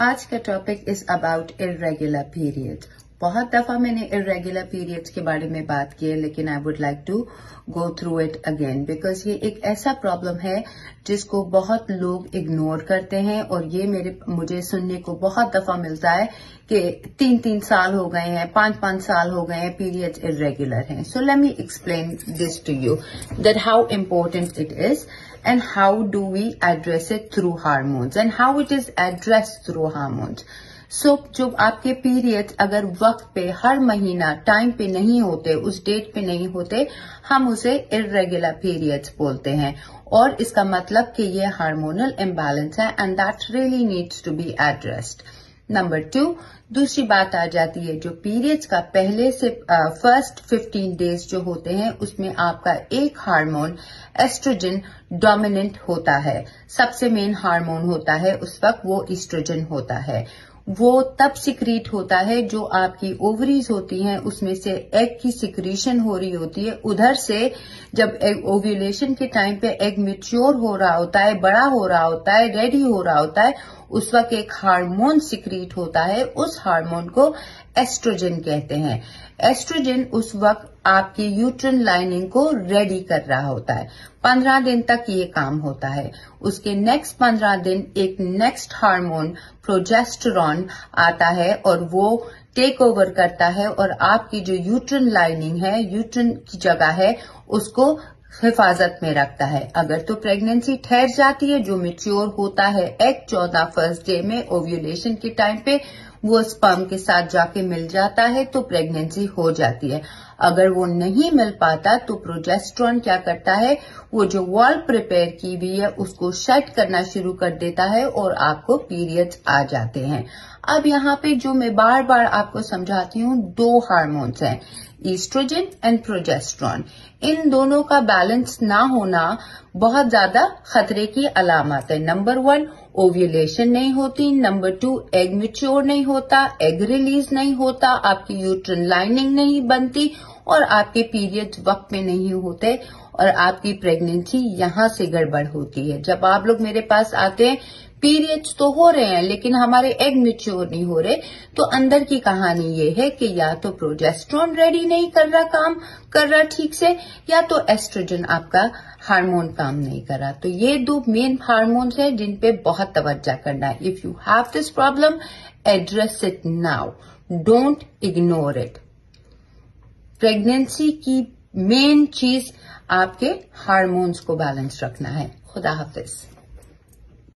आज का topic is about irregular period बहुत दफ़ा मैंने इरेगुलर पीरियड्स के बारे में बात की है, लेकिन I would like to go through it again because ये एक ऐसा प्रॉब्लम है जिसको बहुत लोग इग्नोर करते हैं, और ये मेरे, मुझे सुनने को बहुत दफ़ा मिलता है कि तीन तीन साल हो गए हैं पाँच पाँच साल हो गए हैं पीरियड्स इरेगुलर हैं। So let me explain this to you that how important it is and how do we address it through hormones and how it is addressed through hormones. So so, जो आपके period अगर वक्त पे हर महीना time पे नहीं होते उस डेट पे नहीं होते हम उसे इरेगुलर पीरियड्स बोलते हैं और इसका मतलब कि ये हार्मोनल इम्बैलेंस है and that really needs to be addressed number two दूसरी बात आ जाती है जो पीरियड्स का पहले से फ़र्स्ट फिफ्टीन डेज़ जो होते हैं, उसमें आपका एक हार्मोन एस्ट्रोजन डोमिनेंट होता है। सबसे मेन हार्मोन होता है, उस वक्त वो इस्ट्रोजन होता है। वो तब सिक्रीट होता है जो आपकी ओवरीज होती हैं, उसमें से एग की सिक्रीशन हो रही होती है। उधर से जब एग ओव्यूलेशन के टाइम पे एग मेच्योर हो रहा होता है, बड़ा हो रहा होता है, रेडी हो रहा होता है, उस वक्त एक हार्मोन सिक्रीट होता है। उस हार्मोन को एस्ट्रोजन कहते हैं। एस्ट्रोजन उस वक्त आपकी यूट्रन लाइनिंग को रेडी कर रहा होता है। पंद्रह दिन तक ये काम होता है। उसके नेक्स्ट पंद्रह दिन एक नेक्स्ट हार्मोन प्रोजेस्टेरॉन आता है और वो टेक ओवर करता है और आपकी जो यूट्रन लाइनिंग है, यूट्रन की जगह है, उसको हिफाजत में रखता है। अगर तो प्रेगनेंसी ठहर जाती है, जो मेच्योर होता है, एक चौदह फ़र्स्ट डे में ओव्यूलेशन के टाइम पे वो स्पर्म के साथ जाके मिल जाता है तो प्रेगनेंसी हो जाती है। अगर वो नहीं मिल पाता तो प्रोजेस्ट्रॉन क्या करता है? वो जो वॉल प्रिपेयर की हुई है, उसको शेड करना शुरू कर देता है और आपको पीरियड्स आ जाते हैं। अब यहाँ पे जो मैं बार बार आपको समझाती हूँ, दो हार्मोन्स हैं ईस्ट्रोजन एंड प्रोजेस्ट्रॉन इन दोनों का बैलेंस ना होना बहुत ज़्यादा खतरे की अलामत है। नंबर वन ओव्यूलेशन नहीं होती नंबर टू एग मिच्योर नहीं होता एग रिलीज़ नहीं होता, आपकी यूट्रन लाइनिंग नहीं बनती और आपके पीरियड वक्त में नहीं होते। और आपकी प्रेगनेंसी यहाँ से गड़बड़ होती है। जब आप लोग मेरे पास आते हैं पीरियड्स तो हो रहे हैं, लेकिन हमारे एग मिच्योर नहीं हो रहे तो अंदर की कहानी ये है कि या तो प्रोजेस्ट्रॉन रेडी नहीं कर रहा काम, कर रहा ठीक से, या तो एस्ट्रोजन आपका हार्मोन काम नहीं कर रहा। तो ये दो मेन हार्मोन्स हैं जिन पे बहुत तवज्जा करना है। If you have this problem address it now don't ignore it pregnancy की मेन चीज़ आपके हार्मोन्स को बैलेंस रखना है। खुदा हाफिज।